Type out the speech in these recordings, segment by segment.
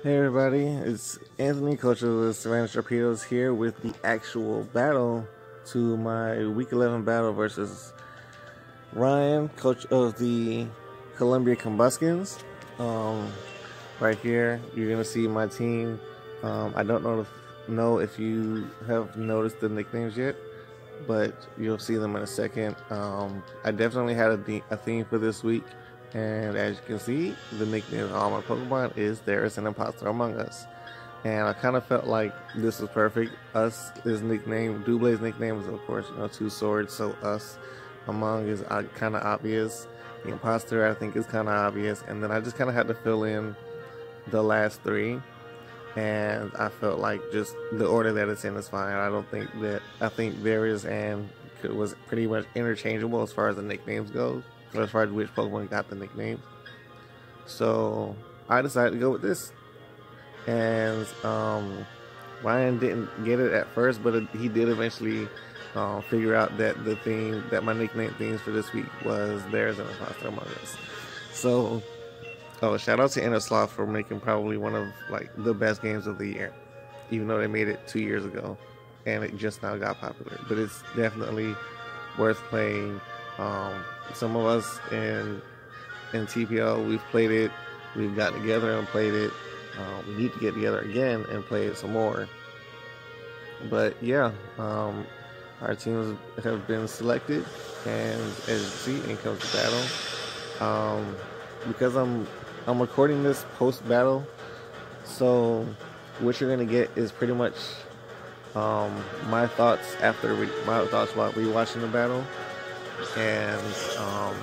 Hey everybody, it's Anthony, coach of the Savannah Torpedoes here with the actual battle to my week 11 battle versus Ryan, coach of the Columbia Combuskens. Um, right here, you're gonna see my team. Um, I don't know if, know if you have noticed the nicknames yet, but you'll see them in a second. Um, I definitely had a, a theme for this week. And as you can see, the nickname of all my Pokemon is There is an Imposter Among Us. And I kind of felt like this was perfect. Us is nickname, Double's nickname is of course, you know, two swords. So us among is uh, kind of obvious. The imposter I think is kind of obvious. And then I just kind of had to fill in the last three. And I felt like just the order that it's in is fine. I don't think that, I think there is and was pretty much interchangeable as far as the nicknames goes as far as which Pokemon got the nickname. So I decided to go with this. And um, Ryan didn't get it at first, but he did eventually uh, figure out that the theme, that my nickname themes for this week was There's an Imposter Among Us. So, oh, shout out to Innersloth for making probably one of like the best games of the year, even though they made it two years ago and it just now got popular. But it's definitely worth playing um, some of us in in TPL, we've played it. We've got together and played it. Uh, we need to get together again and play it some more. But yeah, um, our teams have been selected, and as you see, in comes the battle. Um, because I'm I'm recording this post battle, so what you're gonna get is pretty much um, my thoughts after re- my thoughts while rewatching the battle and um,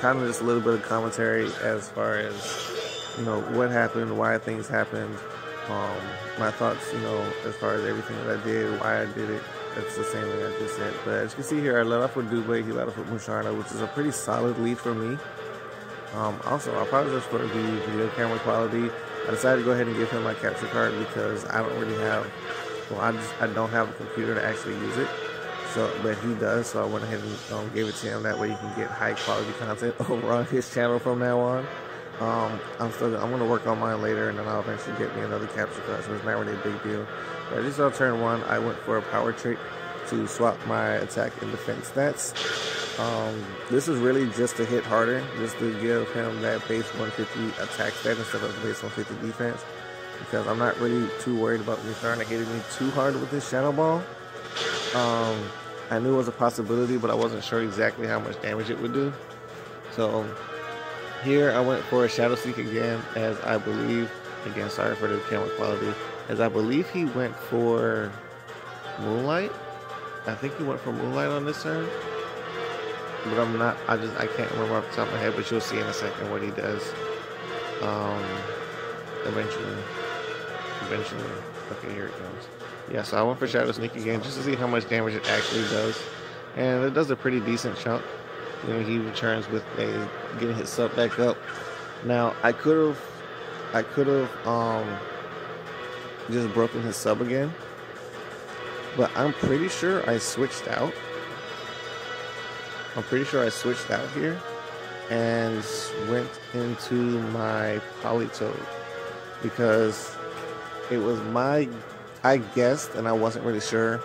kind of just a little bit of commentary as far as you know what happened, why things happened, um, my thoughts, you know, as far as everything that I did, why I did it. That's the same thing I just said. But as you can see here, I let off with Double, he let off with Musharna, which is a pretty solid lead for me. Um, also, I apologize for the video camera quality. I decided to go ahead and give him my capture card because I don't really have, well, I just I don't have a computer to actually use it. So, but he does, so I went ahead and um, gave it to him. That way, you can get high quality content over on his channel from now on. Um, I'm still, I'm gonna work on mine later, and then I'll eventually get me another capture card. So it's not really a big deal. But I just saw turn one. I went for a power trick to swap my attack and defense stats. Um, this is really just to hit harder, just to give him that base 150 attack stat instead of base 150 defense. Because I'm not really too worried about me trying to hit me too hard with this Shadow Ball. Um, I knew it was a possibility, but I wasn't sure exactly how much damage it would do. So here I went for a Shadow Sneak again, as I believe, again, sorry for the camera quality, as I believe he went for Moonlight. I think he went for Moonlight on this turn. But I'm not, I just, I can't remember off the top of my head, but you'll see in a second what he does. Um, eventually. Eventually. Okay, here it comes. Yeah, so I went for Shadow Sneak again just to see how much damage it actually does. And it does a pretty decent chunk. You know, he returns with a getting his sub back up. Now I could have I could have um just broken his sub again. But I'm pretty sure I switched out. I'm pretty sure I switched out here and went into my Politoed because it was my I guessed, and I wasn't really sure.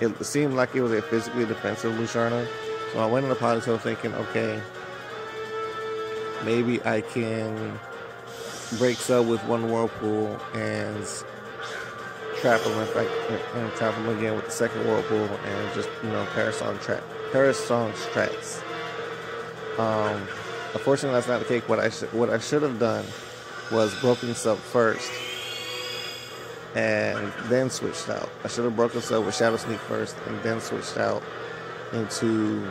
It seemed like it was a physically defensive Musharna. So I went in the Politoed thinking, okay, maybe I can break sub with one Whirlpool and trap him if I and trap him again with the second Whirlpool and just, you know, Perish Song trap Perish Song strats. Um, unfortunately, that's not the case. What I should what I should have done was broken sub first and then switched out. I should have broken sub with Shadow Sneak first and then switched out into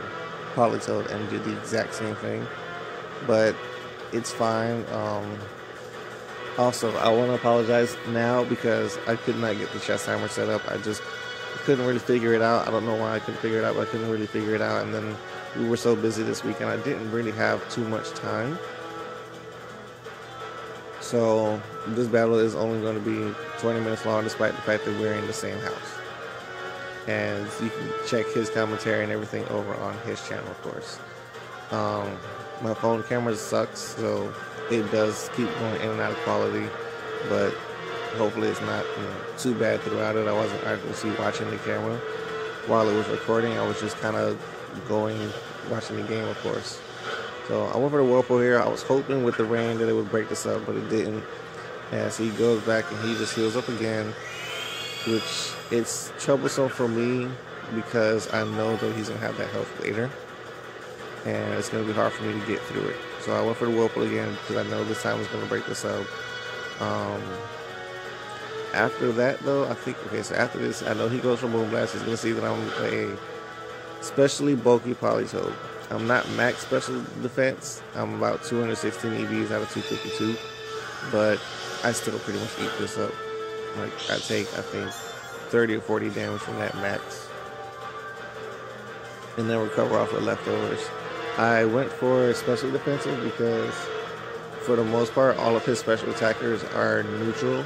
Politoed and did the exact same thing. But it's fine. Um, also, I want to apologize now because I could not get the chess timer set up. I just couldn't really figure it out. I don't know why I couldn't figure it out, but I couldn't really figure it out. And then we were so busy this weekend, I didn't really have too much time. So this battle is only going to be 20 minutes long, despite the fact that we're in the same house. And you can check his commentary and everything over on his channel, of course. Um, my phone camera sucks, so it does keep going in and out of quality. but hopefully it's not you know, too bad throughout it. I wasn't actually watching the camera while it was recording. I was just kind of going, watching the game, of course. So I went for the whirlpool here. I was hoping with the rain that it would break this up, but it didn't. And as he goes back and he just heals up again, which it's troublesome for me because I know that he's gonna have that health later, and it's gonna be hard for me to get through it. So I went for the whirlpool again because I know this time is gonna break this up. Um, after that, though, I think okay. So after this, I know he goes for Moonblast. He's gonna see that I'm a especially bulky Politoed. I'm not max special defense. I'm about 216 EVs out of 252, but I still pretty much eat this up. Like I take, I think, 30 or 40 damage from that max, and then recover off the leftovers. I went for special defensive because, for the most part, all of his special attackers are neutral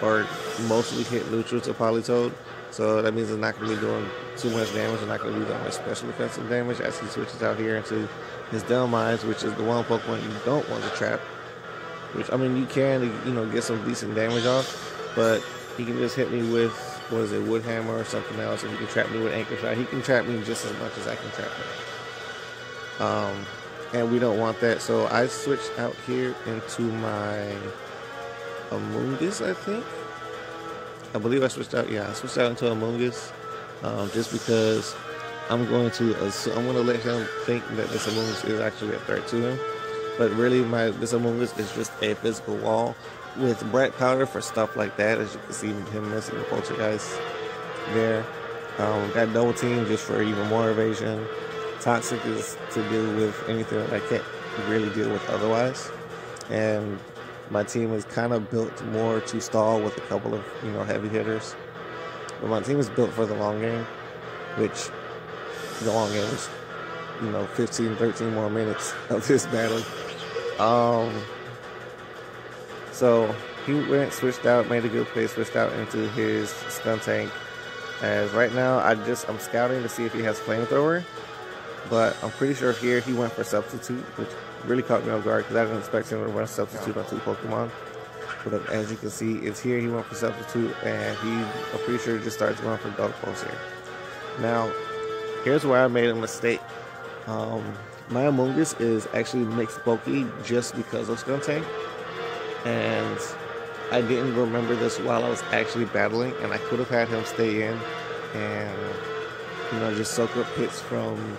or mostly hit neutral to Politoed. So that means it's not going to be doing too much damage. It's not going to do that much special defensive damage as he switches out here into his Dhelmise, which is the one Pokemon you don't want to trap. Which, I mean, you can, you know, get some decent damage off, but he can just hit me with, what is it, Wood Hammer or something else. If he can trap me with Anchor Shot, he can trap me just as much as I can trap him. Um, and we don't want that. So I switched out here into my Amoonguss, I think. I believe I switched out. Yeah, I switched out into Amoonguss, um, just because I'm going to assume, I'm going to let him think that this Amoonguss is actually a threat to him. But really, my this Amoonguss is just a physical wall with bright powder for stuff like that. As you can see, him missing the poltergeist there. Um, got double team just for even more evasion. Toxic is to deal with anything that I can't really deal with otherwise. And my team is kind of built more to stall with a couple of you know heavy hitters. But team is built for the long game, which the long game was, you know 15, 13 more minutes of this battle. Um, so he went switched out, made a good play, switched out into his Skuntank. As right now, I just I'm scouting to see if he has flamethrower, but I'm pretty sure here he went for substitute, which really caught me off guard because I didn't expect him to run substitute on two Pokemon. But as you can see, it's here he went for substitute, and he, I'm pretty sure, just starts going for Dark Pulse here. Now, here's where I made a mistake. Um, my Amoonguss is actually mixed bulky just because of Skuntank, and I didn't remember this while I was actually battling, and I could have had him stay in and you know just soak up hits from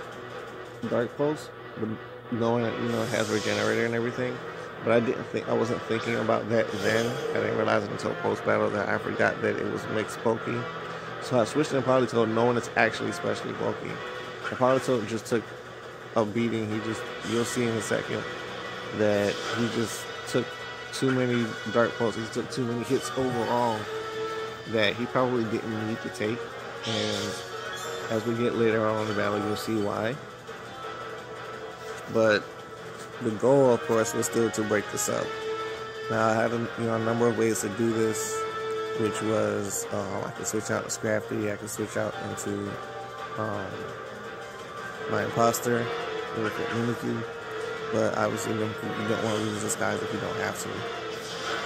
Dark Pulse, but knowing that you know it has regenerator and everything. But I didn't think I wasn't thinking about that then. I didn't realize it until post battle that I forgot that it was mixed bulky. So I switched to Politoed knowing it's actually especially bulky. The just took a beating. He just you'll see in a second that he just took too many dark pulses. He took too many hits overall that he probably didn't need to take. And as we get later on in the battle, you'll see why. But the goal, of course, was still to break this up. Now I had a, you know a number of ways to do this, which was uh, I could switch out to Scrafty, I could switch out into um, my imposter with Mimikyu, but obviously you don't want to lose this guy if you don't have to.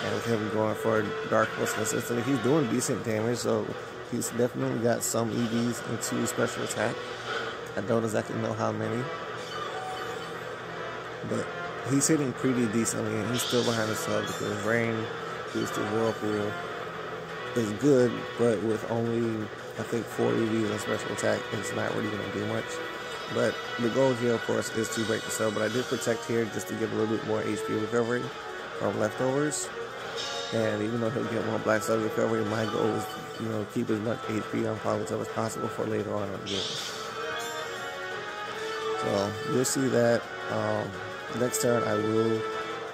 And with him going for Dark Pulse consistently, he's doing decent damage, so he's definitely got some EVs into special attack. I don't exactly know how many, but he's hitting pretty decently, and he's still behind the sub because Rain boosted Whirlpool is good, but with only I think four EVs and special attack, it's not really going to do much. But the goal here, of course, is to break the sub. But I did protect here just to give a little bit more HP recovery from leftovers. And even though he'll get more black sub recovery, my goal is, you know, keep as much HP on Politoed as possible for later on in the game. So you'll see that. Um, Next turn, I will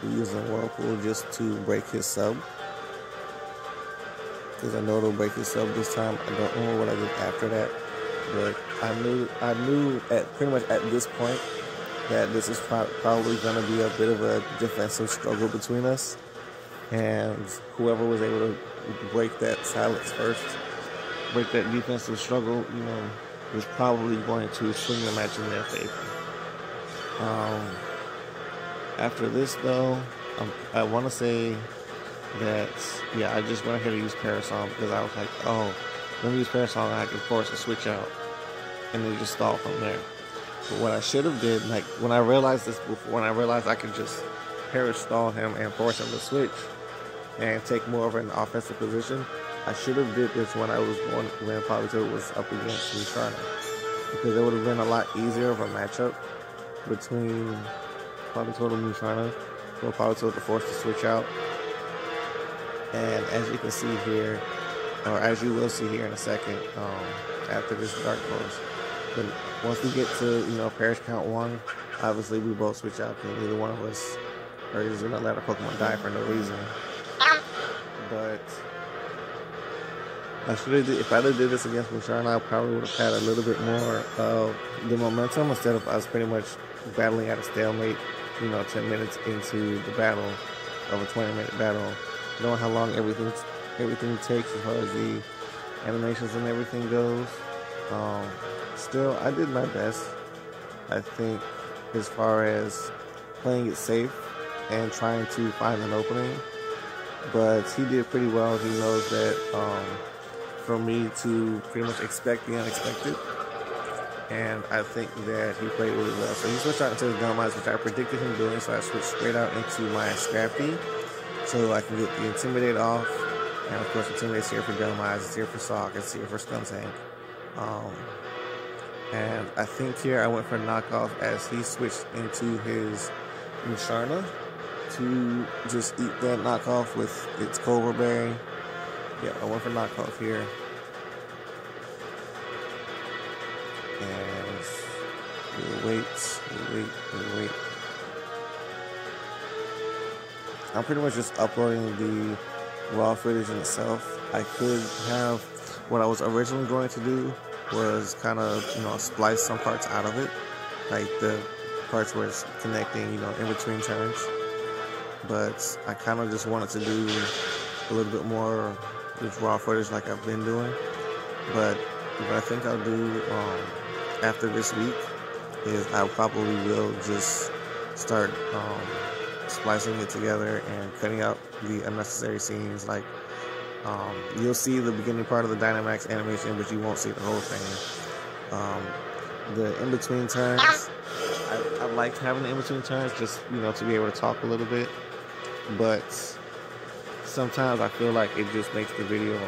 be using Whirlpool just to break his sub. Because I know it'll break his sub this time. I don't know what I did after that. But I knew I knew at pretty much at this point that this is pro- probably going to be a bit of a defensive struggle between us. And whoever was able to break that silence first, break that defensive struggle, you know, was probably going to swing the match in their favor. Um, after this, though, um, I want to say that, yeah, I just went ahead and used Perish Song because I was like, oh, let me use Perish Song and I can force a switch out. And then just stall from there. But what I should have did, like when I realized this before, when I realized I could just stall him and force him to switch and take more of an offensive position, I should have did this when I was going when Politoed was up against Musharna. Because it would have been a lot easier of a matchup between Politoed and Musharna for Politoed to force to switch out. And as you can see here, or as you will see here in a second, um, after this dark pose. But once we get to, you know, Perish Count 1, obviously we both switch out and neither one of us are just gonna let our Pokemon die for no reason. But I should have if I did this against Musharna, I probably would have had a little bit more of the momentum instead of us pretty much battling at a stalemate, you know, 10 minutes into the battle of a 20 minute battle, knowing how long everything everything takes as far as the animations and everything goes. Um, still, I did my best. I think as far as playing it safe and trying to find an opening, but he did pretty well. He knows that um, for me to pretty much expect the unexpected. And I think that he played really well. So he switched out into the Dhelmise, which I predicted him doing. So I switched straight out into my Scrafty so I can get the Intimidate off. And of course, Intimidate's here for Dhelmise, it's here for Sawk, it's here for Skuntank. Um, and I think here I went for knockoff as he switched into his Musharna to just eat that knockoff with its Colbur Berry. Yeah, I went for knockoff here. We'll wait, we'll wait, we'll wait. I'm pretty much just uploading the raw footage in itself. I could have what I was originally going to do was kind of you know splice some parts out of it, like the parts where it's connecting, you know, in between turns. But I kind of just wanted to do a little bit more with raw footage like I've been doing. But what I think I'll do um, after this week is I probably will just start um, splicing it together and cutting out the unnecessary scenes. Like um, you'll see the beginning part of the Dynamax animation, but you won't see the whole thing. Um, the in between turns, I, I like having the in between turns just you know to be able to talk a little bit, but sometimes I feel like it just makes the video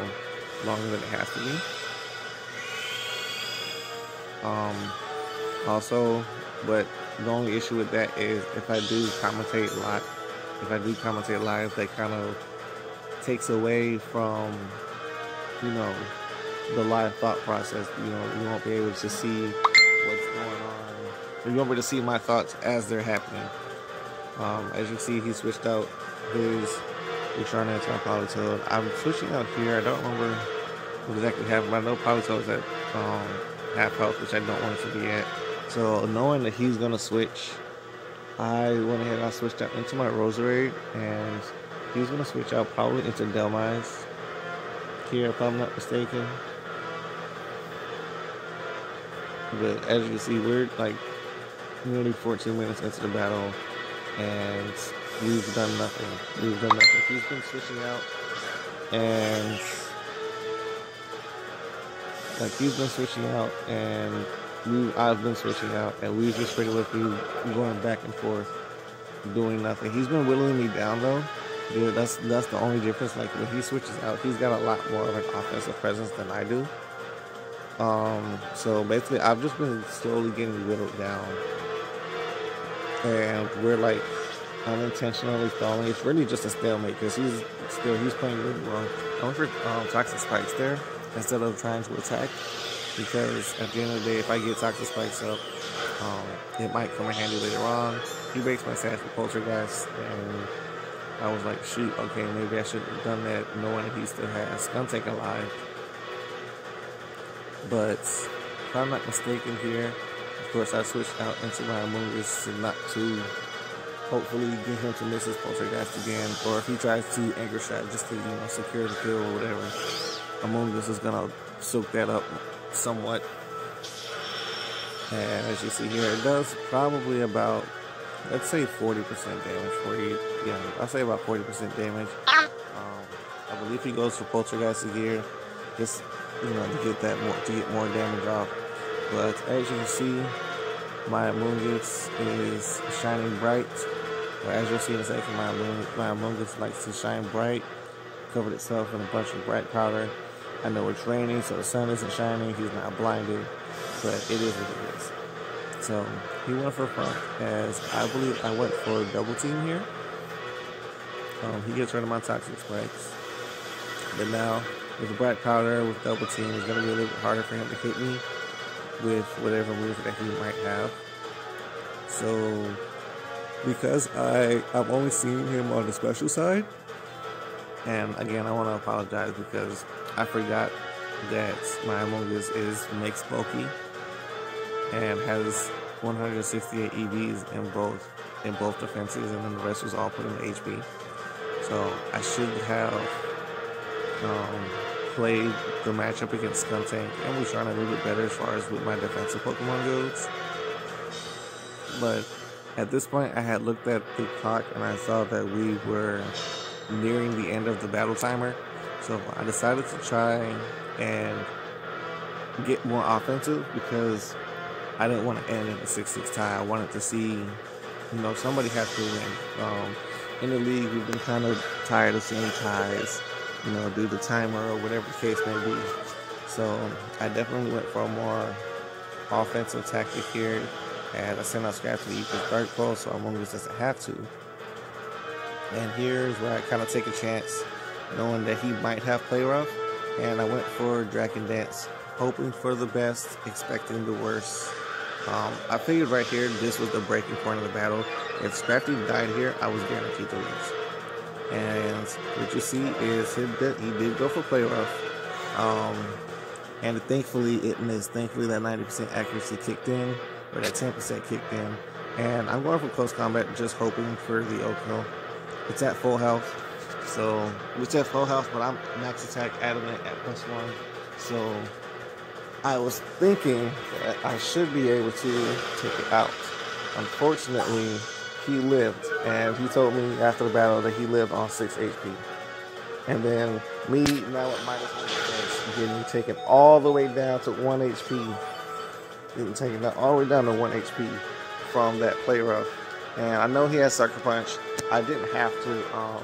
longer than it has to be. Um, also, but the only issue with that is if I do commentate live, if I do commentate live, that kind of takes away from, you know, the live thought process. You know, you won't be able to see what's going on. You won't be able to see my thoughts as they're happening. Um, as you see, he switched out his Musharna to Politoed. I'm switching out here. I don't remember what exactly happened, but I know Politoed's at um, half health, which I don't want it to be at. So knowing that he's gonna switch, I went ahead and I switched out into my Roserade, and he's gonna switch out probably into Dhelmise here, if I'm not mistaken. But as you can see, we're like nearly 14 minutes into the battle, and we've done nothing. We've done nothing. He's been switching out, and like he's been switching out, and we I've been switching out, and we've just pretty been going back and forth, doing nothing. He's been whittling me down though. Dude, that's that's the only difference. Like when he switches out, he's got a lot more of an offensive presence than I do. Um, so basically, I've just been slowly getting whittled down, and we're like unintentionally falling. It's really just a stalemate because he's still he's playing really well. I for um, toxic spikes there instead of trying to attack because at the end of the day, if I get toxic spikes up, um, it might come in handy later on. He breaks my sash with Poltergeist, and I was like, shoot, okay, maybe I should have done that knowing that he still has Skuntank alive. But if I'm not mistaken here, of course I switched out into my Amoonguss and not to hopefully get him to miss his Poltergeist again, or if he tries to Anchor Shot just to, you know, secure the kill or whatever, Amoonguss is gonna soak that up somewhat. And as you see here, it does probably about, let's say 40% damage, 40, yeah, I'll say about 40% damage. Um, I believe he goes for Poltergeist gear, just you know to get that more to get more damage off. But as you can see, my Amoonguss is shining bright. As you'll see in a second, my my Amoonguss likes to shine bright. Covered itself in a bunch of bright powder. I know it's raining, so the sun isn't shining. He's not blinded, but it is what it is. So he went for front, as I believe I went for double team here. Um, he gets rid of my toxic spikes. But now, with the black powder, with double team, it's going to be a little bit harder for him to hit me with whatever move that he might have. So, because I, I've only seen him on the special side, and again, I want to apologize because I forgot that my Amoonguss is mixed bulky and has 168 EVs in both in both defenses, and then the rest was all put in HP. So I should have um, played the matchup against Skuntank and was trying a little bit better as far as with my defensive Pokemon goes. But at this point, I had looked at the clock and I saw that we were nearing the end of the battle timer. So I decided to try and get more offensive because I didn't want to end in a 6-6 tie. I wanted to see, you know, somebody has to win. Um, in the league, we've been kind of tired of seeing ties, you know, do the timer or whatever the case may be. So I definitely went for a more offensive tactic here. And I sent out Scrap to eat this Dark Pulse, so Amoonguss doesn't have to. And here's where I kind of take a chance, knowing that he might have Play Rough. And I went for Dragon Dance, hoping for the best, expecting the worst. Um, I figured right here this was the breaking point of the battle. If Scrafty died here, I was guaranteed to lose. And what you see is he did, he did go for play rough. Um, and thankfully it missed. Thankfully that 90% accuracy kicked in, or that 10% kicked in. And I'm going for close combat, just hoping for the OHKO. It's at full health. So it's at full health, but I'm max attack adamant at plus one. So I was thinking that I should be able to take it out. Unfortunately, he lived, and he told me after the battle that he lived on 6 HP. And then me, now at minus 1 defense, getting taken all the way down to 1 HP. Getting taken all the way down to 1 HP from that play rough. And I know he has Sucker Punch. I didn't have to, um,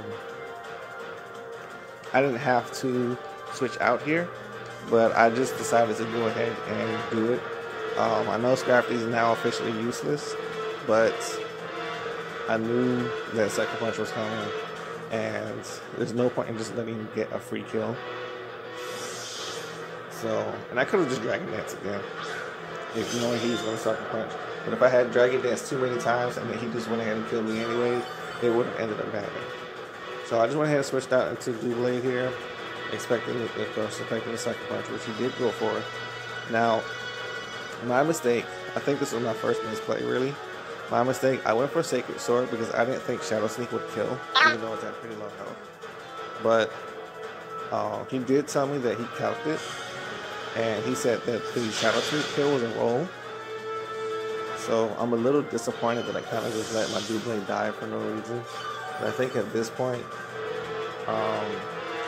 I didn't have to switch out here but I just decided to go ahead and do it. Um, I know Scrafty is now officially useless, but I knew that Sucker Punch was coming, and there's no point in just letting him get a free kill. So, and I could have just Dragon Dance again, if knowing he was going to Sucker Punch. But if I had Dragon Dance too many times and then he just went ahead and killed me anyways, it would have ended up badly. So I just went ahead and switched out into Blade here expecting, of course, expecting the second punch, which he did go for. Now, my mistake, I think this was my first misplay, really. My mistake, I went for Sacred Sword because I didn't think Shadow Sneak would kill, even though it's at pretty low health. But uh, he did tell me that he calced it, and he said that the Shadow Sneak kill was a roll. So I'm a little disappointed that I kind of just let my Doublade die for no reason. I think at this point, um,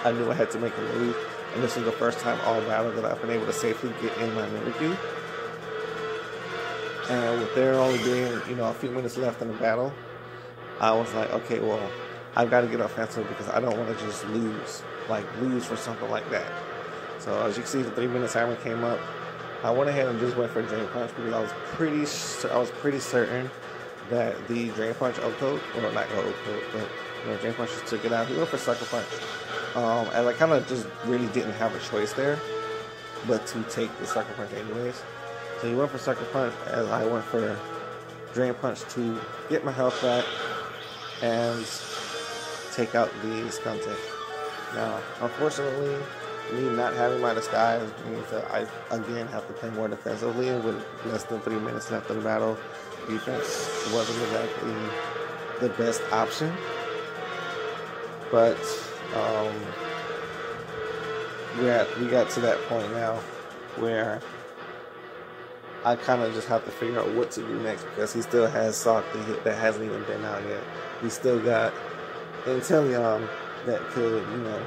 I knew I had to make a move, and this was the first time all battle that I've been able to safely get in my Mimikyu. And with there only being, you know, a few minutes left in the battle, I was like, okay, well, I've got to get offensive because I don't want to just lose, like lose for something like that. So as you can see, the three minutes timer came up. I went ahead and just went for Drain Punch because I was pretty, I was pretty certain that the Drain Punch OHKO, or not OHKO, but you know, Drain Punch just took it out. He went for Sucker Punch. Um, and I kind of just really didn't have a choice there, but to take the Sucker Punch anyways. So he went for Sucker Punch, and I went for Drain Punch to get my health back and take out the Skuntank. Now, unfortunately, me not having my disguise means that I again have to play more defensively, and with less than three minutes left in the battle, defense wasn't exactly the best option. But um, we at we got to that point now where I kind of just have to figure out what to do next because he still has Sawk that hasn't even been out yet. He still got Inteleon that could, you know,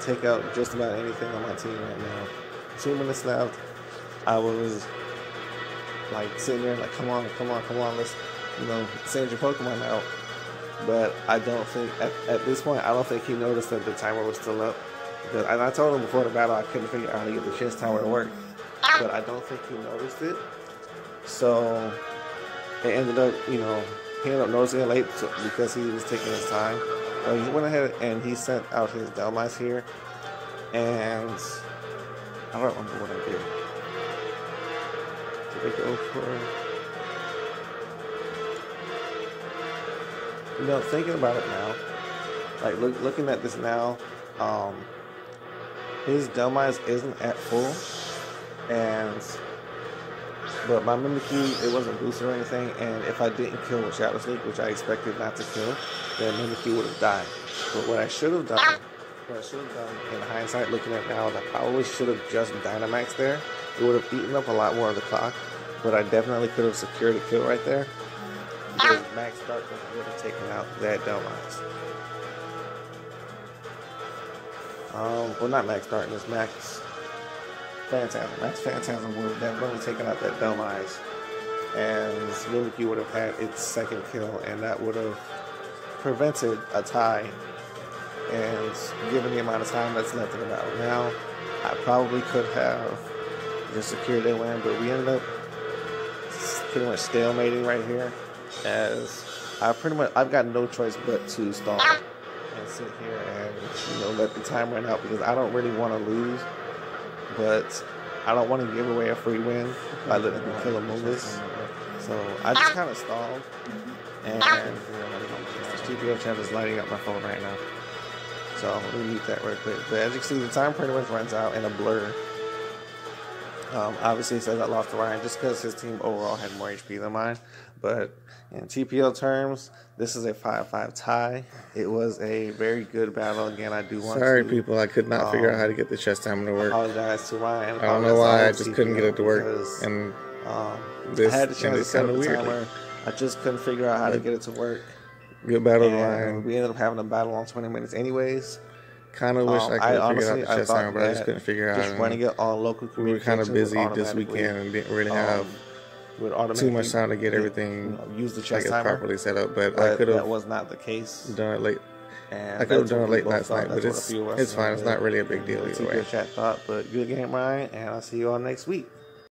take out just about anything on my team right now. Two minutes left. I was like sitting there, like, come on, come on, come on, let's, you know, send your Pokemon out. But I don't think at, at this point, I don't think he noticed that the timer was still up. Because and I told him before the battle I couldn't figure out how to get the chess tower to work, but I don't think he noticed it. So it ended up, you know, he ended up noticing it late because he was taking his time. So he went ahead and he sent out his Dhelmise here, and I don't remember what I did. I go for? You know, thinking about it now, like look, looking at this now, um, his Dhelmise isn't at full, and but my Mimikyu, it wasn't boosted or anything, and if I didn't kill with Shadow Sneak, which I expected not to kill, then Mimikyu would have died. But what I should have done, what I should have done in hindsight, looking at now, I probably should have just Dynamax there. It would have eaten up a lot more of the clock, but I definitely could have secured a kill right there. Because Max Darkness would have taken out that Dhelmise. Um, well, not Max Darkness, Max Phantasm. Max Phantasm would have definitely taken out that Dhelmise. And Mimikyu would have had its second kill, and that would have prevented a tie. And given the amount of time that's left in the battle now, I probably could have just secure a win, but we ended up pretty much stalemating right here. As I pretty much I've got no choice but to stall and sit here and you know let the time run out because I don't really want to lose, but I don't want to give away a free win by letting him kill Amoonguss. So I just kind of stalled, and TPL chat is lighting up my phone right now. So let me mute that real quick. But as you can see, the time pretty much runs out in a blur. Um, obviously, says I lost to Ryan just because his team overall had more HP than mine. But in TPL terms, this is a 5 5 tie. It was a very good battle. Again, I do want Sorry, to. people. I could not um, figure out how to get the chess timer to work. apologize to Ryan. I don't know why. I just couldn't get it to work. because, And um, this I had to set kinda the timer. I just couldn't figure out how to get it to work. good battle And line. we ended up having a battle on 20 minutes, anyways. Kind of wish Um, I could I have honestly- out the chess thought but I just couldn't figure out. Just running it on local we were kind of busy this weekend and didn't really have um, would too much time to get you everything know, use the like chess it's timer. properly set up. But, I But could that was not the case. done it late. And I could have done it late last night, but it's a few of us it's fine. It's not really a big deal either way. chat thought, but good game, Ryan, and I'll see you all next week.